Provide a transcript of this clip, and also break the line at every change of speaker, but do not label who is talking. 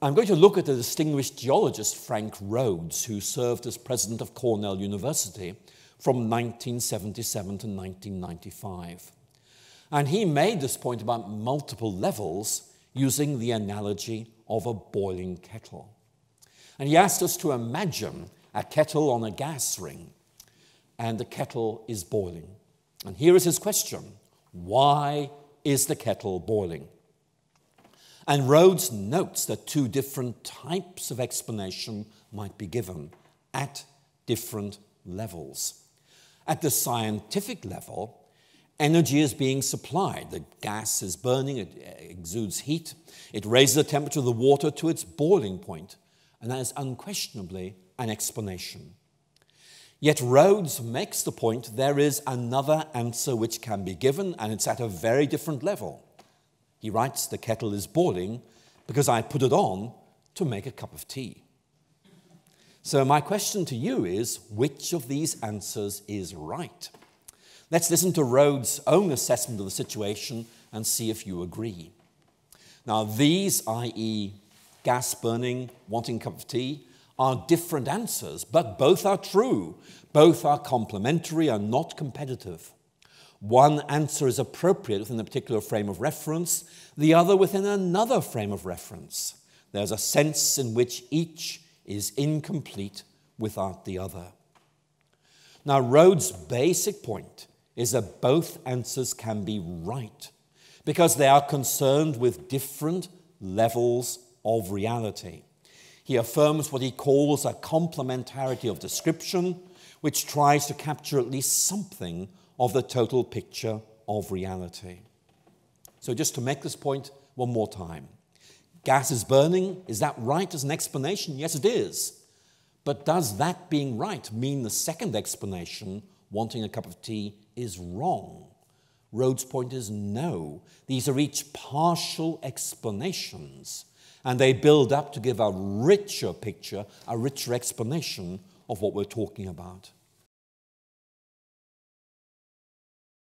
I'm going to look at the distinguished geologist Frank Rhodes, who served as president of Cornell University from 1977 to 1995. And he made this point about multiple levels using the analogy of a boiling kettle. And he asked us to imagine a kettle on a gas ring, and the kettle is boiling. And here is his question Why is the kettle boiling? And Rhodes notes that two different types of explanation might be given at different levels. At the scientific level, energy is being supplied. The gas is burning, it uh, exudes heat, it raises the temperature of the water to its boiling point, and that is unquestionably an explanation. Yet Rhodes makes the point there is another answer which can be given, and it's at a very different level. He writes, The kettle is boiling because I put it on to make a cup of tea. So, my question to you is which of these answers is right? Let's listen to Rhodes' own assessment of the situation and see if you agree. Now, these, i.e., gas burning, wanting a cup of tea, are different answers, but both are true. Both are complementary and not competitive. One answer is appropriate within a particular frame of reference, the other within another frame of reference. There's a sense in which each is incomplete without the other. Now, Rhodes' basic point is that both answers can be right because they are concerned with different levels of reality. He affirms what he calls a complementarity of description, which tries to capture at least something of the total picture of reality. So, just to make this point one more time gas is burning. Is that right as an explanation? Yes, it is. But does that being right mean the second explanation, wanting a cup of tea, is wrong? Rhodes' point is no. These are each partial explanations, and they build up to give a richer picture, a richer explanation of what we're talking about.